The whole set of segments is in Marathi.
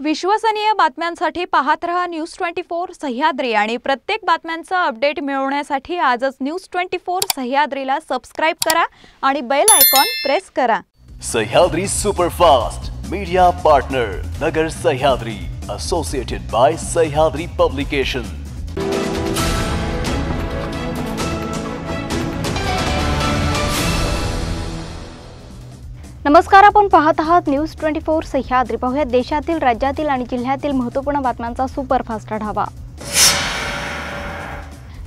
विश्वसनीय बातम्यांसाठी पाहत रहा न्यूज ट्वेंटी फोर सह्याद्री आणि प्रत्येक बातम्यांचा अपडेट मिळवण्यासाठी आजच न्यूज ट्वेंटी फोर सह्याद्रीला सबस्क्राईब करा आणि बेल आयकॉन प्रेस करा. Sahyadri superfast media partner Nagar Sahyadri associated by Sahyadri publication नमस्कार आपण पाहत आहात न्यूज ट्वेंटी फोर. सह्याद्री. पाहूयात देशातील राज्यातील आणि जिल्ह्यातील महत्त्वपूर्ण बातम्यांचा सुपरफास्ट आढावा.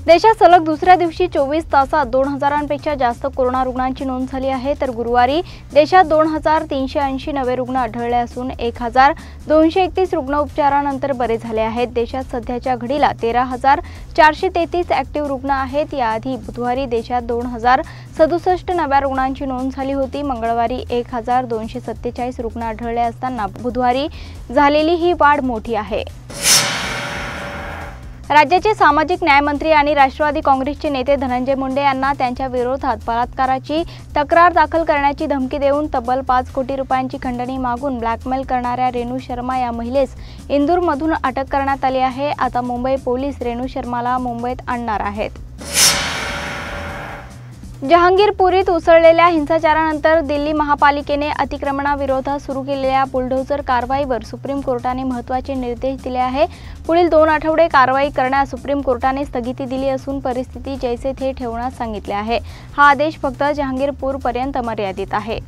देशात सलग दुसऱ्या दिवशी चोवीस तासात दोन हजारांपेक्षा जास्त कोरोना रुग्णांची नोंद झाली आहे. तर गुरुवारी देशात दोन हजार तीनशे ऐंशी नवे रुग्ण आढळले असून एक हजार दोनशे एकतीस रुग्ण उपचारानंतर बरे झाले आहेत. देशात सध्याच्या घडीला तेरा हजार चारशे तेहतीस ॲक्टिव्ह रुग्ण आहेत. याआधी बुधवारी देशात दोन हजार सदुसष्ट नव्या रुग्णांची नोंद झाली होती. मंगळवारी एक हजार दोनशे सत्तेचाळीस रुग्ण आढळले असताना बुधवारी झालेली ही वाढ मोठी आहे. राज्याचे सामाजिक न्यायमंत्री आणि राष्ट्रवादी काँग्रेसचे नेते धनंजय मुंडे यांना त्यांच्या विरोधात बलात्काराची तक्रार दाखल करण्याची धमकी देऊन तब्बल पाच कोटी रुपयांची खंडणी मागून ब्लॅकमेल करणाऱ्या रेणू शर्मा या महिलेस इंदूरमधून अटक करण्यात आली आहे. आता मुंबई पोलीस रेणू शर्माला मुंबईत आणणार आहेत. जहांगीरपुरीत उसळलेल्या हिंसाचारानंतर दिल्ली महापालिकेने अतिक्रमणाविरोधात सुरू केलेल्या बुलडोझर कारवाईवर सुप्रीम कोर्टाने महत्त्वाचे निर्देश दिले आहे. पुढील दोन आठवडे कारवाई करण्यास सुप्रीम कोर्टाने स्थगिती दिली असून परिस्थिती जैसे थे ठेवण्यास सांगितले आहे. हा आदेश फक्त जहांगीरपूरपर्यंत मर्यादित आहे.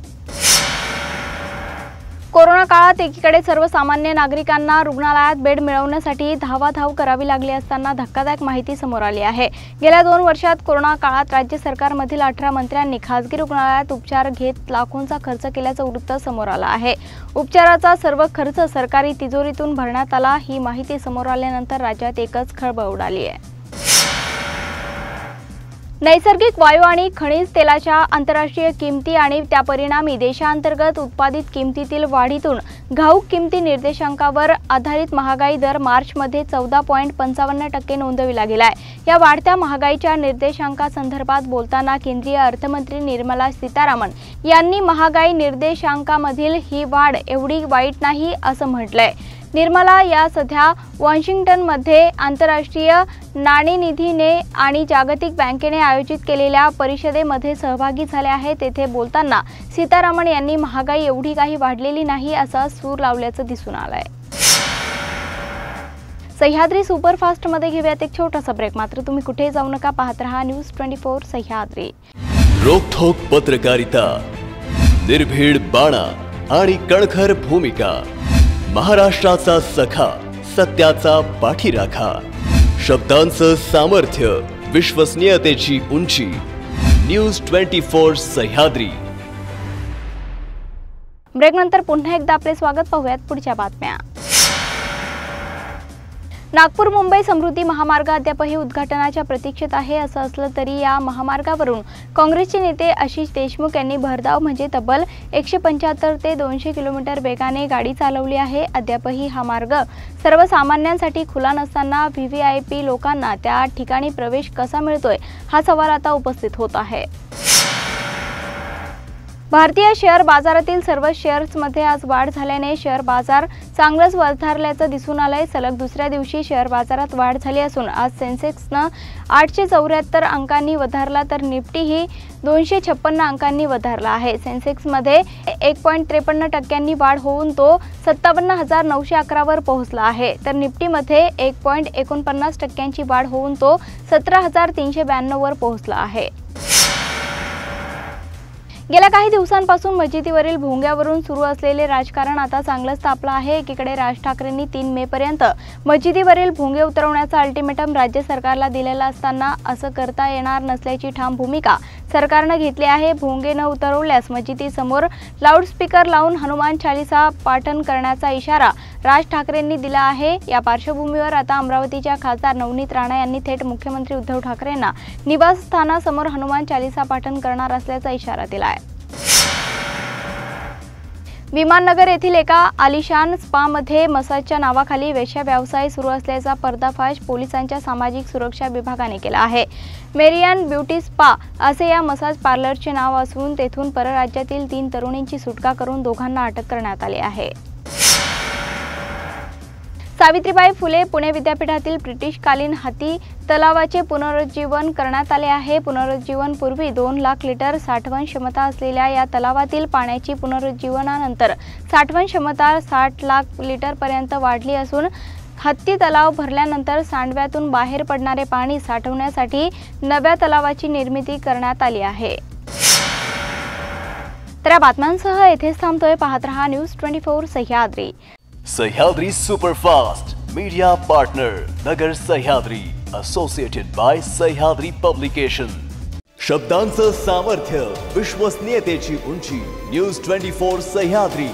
कोरोना काळात एकीकडे सर्वसामान्य नागरिकांना रुग्णालयात बेड मिळवण्यासाठी धावाधाव करावी लागली असताना धक्कादायक माहिती समोर आली आहे. गेल्या दोन वर्षात कोरोना काळात राज्य सरकारमधील अठरा मंत्र्यांनी खासगी रुग्णालयात उपचार घेत लाखोंचा खर्च केल्याचं वृत्त समोर आलं आहे. उपचाराचा सर्व खर्च सरकारी तिजोरीतून भरण्यात आला ही माहिती समोर आल्यानंतर राज्यात एकच खळबळ उडाली आहे. नैसर्गिक वायू आणि खनिज तेलाच्या आंतरराष्ट्रीय किमती आणि त्या परिणामी देशांतर्गत उत्पादित किमतीतील वाढीतून घाऊक किमती निर्देशांकावर आधारित महागाई दर मार्चमध्ये चौदा पॉईंट पंचावन्न टक्के नोंदविला गेलाय. या वाढत्या महागाईच्या निर्देशांकासंदर्भात बोलताना केंद्रीय अर्थमंत्री निर्मला सीतारामन यांनी महागाई निर्देशांकामधील ही वाढ एवढी वाईट नाही असं म्हटलंय. निर्मला या सध्या वॉशिंग्टनमध्ये आंतरराष्ट्रीय नाणेनिधीने आणि जागतिक बँकेने आयोजित केलेल्या परिषदेमध्ये सहभागी झाल्या आहेत. तेथे बोलताना सीतारामन यांनी महागाई एवढी काही वाढलेली नाही असा सूर लावल्याचं दिसून आलंय. सह्याद्री सुपरफास्टमध्ये घेऊयात एक छोटासा ब्रेक मात्र तुम्ही कुठे जाऊ नका पाहत रहा न्यूज ट्वेंटी फोर सह्याद्री. रोखोक पत्रकारिता निर्भीड बाणा आणि कणखर भूमिका. महाराष्ट्राचा सखा सत्याचा पाठीराखा. शब्दांचं सामर्थ्य विश्वसनीयतेची उंची. News twenty four Sahyadri. ब्रेकनंतर पुन्हा एकदा आपले स्वागत पाहूयात पुढच्या बातम्या. नागपूर मुंबई समृद्धी महामार्ग अद्यापही उद्घाटनाच्या प्रतीक्षेत आहे. असं असलं तरी या महामार्गावरून काँग्रेसचे नेते आशिष देशमुख यांनी भरधाव म्हणजे तब्बल एकशे पंच्याहत्तर ते दोनशे किलोमीटर वेगाने गाडी चालवली आहे. अद्यापही हा मार्ग सर्वसामान्यांसाठी खुला नसताना व्ही व्ही आय पी लोकांना त्या ठिकाणी प्रवेश कसा मिळतोय हा सवाल आता उपस्थित होत आहे. भारतीय शेअर बाजारातील सर्व शेअर्समध्ये आज वाढ झाल्याने शेअर बाजार चांगलंच वधारल्याचं दिसून आलंय. सलग दुसऱ्या दिवशी शेअर बाजारात वाढ झाली असून आज सेन्सेक्सनं आठशे चौऱ्याहत्तर अंकांनी वधारला तर निफ्टीही दोनशे छप्पन्न अंकांनी वधारला आहे. सेन्सेक्समध्ये एक पॉईंट त्रेपन्न टक्क्यांनी वाढ होऊन तो सत्तावन्न हजार नऊशे अकरावर पोहोचला आहे. तर निफ्टीमध्ये एक पॉईंट एकोणपन्नास टक्क्यांची वाढ होऊन तो सतरा हजार तीनशे ब्याण्णववर पोहोचला आहे. गेल्या काही दिवसांपासून मस्जिदीवरील भोंग्यावरून सुरू असलेले राजकारण आता चांगलंच तापलं आहे. एकीकडे राज ठाकरेंनी तीन मे पर्यंत मस्जिदीवरील भोंगे उतरवण्याचा अल्टिमेटम राज्य सरकारला दिलेला असताना असं करता येणार नसल्याची ठाम भूमिका सरकारनं घेतली आहे. भोंगे न उतरवल्यास मस्जिदीसमोर लाऊडस्पीकर लावून हनुमान चालिसा पाठन करण्याचा इशारा राज ठाकरेंनी दिला आहे. या पार्श्वभूमीवर आता अमरावतीच्या खासदार नवनीत राणा यांनी थेट मुख्यमंत्री उद्धव ठाकरेंना निवासस्थानासमोर हनुमान चालिसा पाठन करणार असल्याचा इशारा दिला आहे विमाननगर येथील एका आलिशान स्पामध्ये मसाजच्या नावाखाली वेश्या व्यवसाय सुरू असल्याचा पर्दाफाश पोलिसांच्या सामाजिक सुरक्षा विभागाने केला आहे. मेरियन ब्युटी स्पा असे या मसाज पार्लरचे नाव असून तेथून परराज्यातील तीन तरुणींची सुटका करून दोघांना अटक करण्यात आली आहे. सावित्रीबाई फुले पुणे विद्यापीठातील ब्रिटिशकालीन हाती तलावाचे पुनरुज्जीवन करण्यात आले आहे. पुनरुज्जीवनपूर्वी दोन लाख लिटर साठवण क्षमता असलेल्या या तलावातील पाण्याची पुनरुज्जीवनानंतर साठवण क्षमता साठ लाख लिटरपर्यंत वाढली असून हत्ती तलाव भरल्यानंतर सांडव्यातून बाहेर पडणारे पाणी साठवण्यासाठी नव्या तलावाची निर्मिती करण्यात आली आहे. तर या बातम्यांसह येथेच थांबतोय. पाहत रहा news twenty four Sahyadri. Sahyadri superfast media partner Nagar Sahyadri associated by Sahyadri publication शब्दांचं सामर्थ्य विश्वसनीयतेची उंची न्यूज ट्वेंटी फोर सह्याद्री.